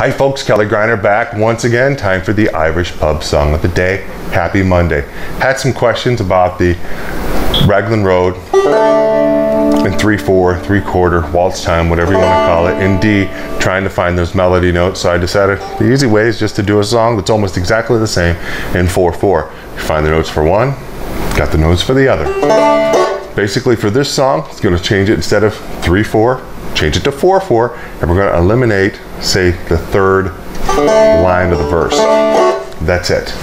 Hi folks, Kelly Griner back once again. Time for the Irish Pub Song of the Day. Happy Monday. Had some questions about the Raglan Road in 3-4, 3 quarter, waltz time, whatever you want to call it, in D, trying to find those melody notes. So I decided the easy way is just to do a song that's almost exactly the same in 4-4. You find the notes for one, got the notes for the other. Basically for this song, it's going to change it instead of 3-4, change it to 4-4, and we're going to eliminate, say, the third line of the verse. That's it.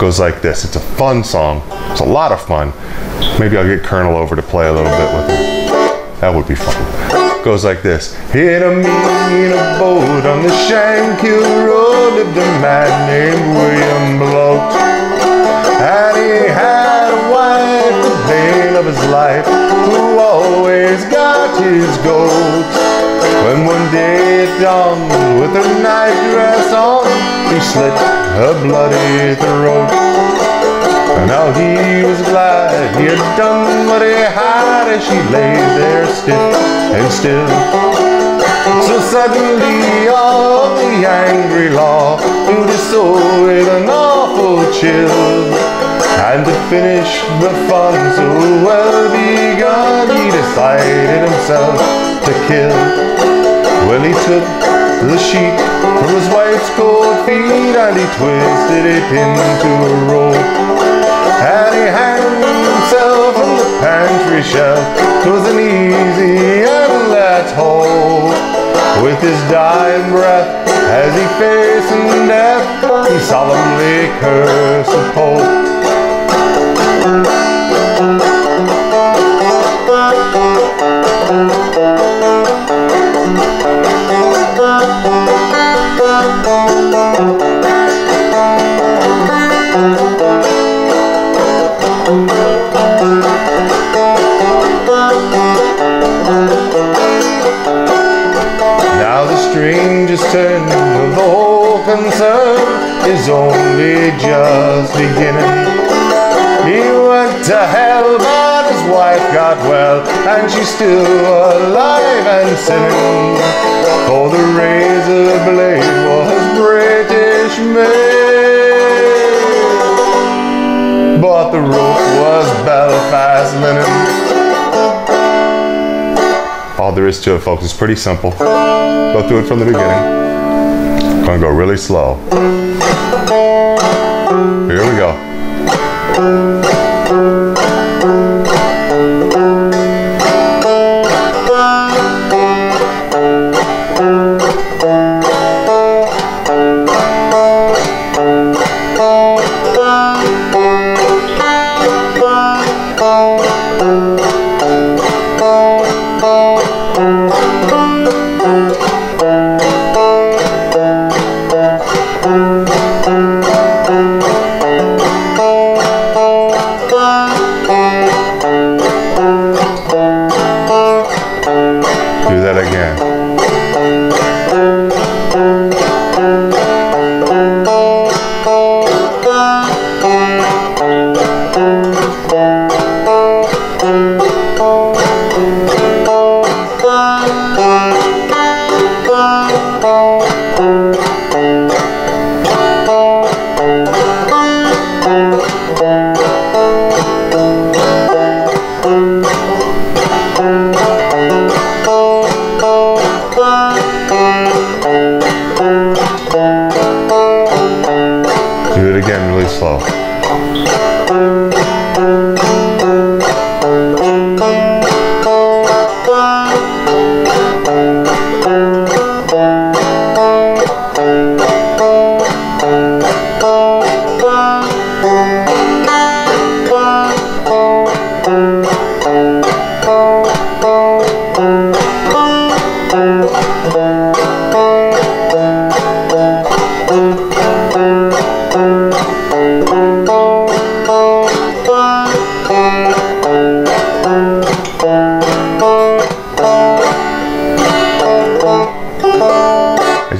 Goes like this. It's a fun song. It's a lot of fun. Maybe I'll get Colonel over to play a little bit with it. That would be fun. Goes like this. Hit a mean boat on the Shankill Road lived a man named William goats. When one day it dawned with her night dress on, he slit her bloody throat. And now he was glad he had done what he had as she lay there stiff and still. So suddenly all the angry law his soul with an awful chill. And to finish the fun so well begun, he decided himself to kill. Well, he took the sheet from his wife's cold feet and he twisted it into a rope. And he hanged himself from the pantry shelf. Twas an easy and that's hope. With his dying breath, as he faced death, he solemnly cursed the Pope. The whole concern is only just beginning. He went to hell, but his wife got well, and she's still alive and sinning. For the razor blade was British made, but the rope was Belfast linen. All there is to it, folks, is pretty simple. Go through it from the beginning. Gonna go really slow. Here we go. Do it again really slow.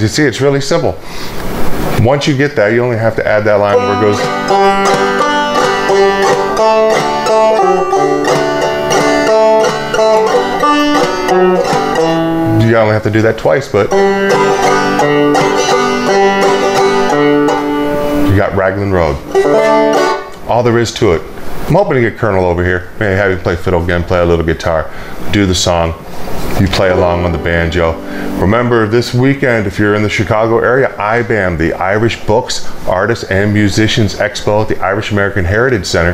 you see, it's really simple. Once you get that, you only have to add that line where it goes. You only have to do that twice, but you got Raglan Road. All there is to it. I'm hoping to get Colonel over here. Maybe have him play fiddle again, play a little guitar, do the song. You play along on the banjo. Remember this weekend, if you're in the Chicago area, IBAM, the Irish Books, Artists and Musicians Expo at the Irish American Heritage Center.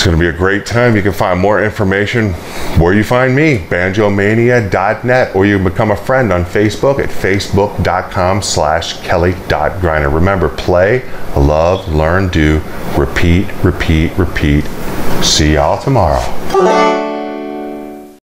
It's going to be a great time. You can find more information where you find me, banjomania.net, or you can become a friend on Facebook at facebook.com slash kelly.griner. Remember, play, love, learn, do, repeat, repeat, repeat. See y'all tomorrow.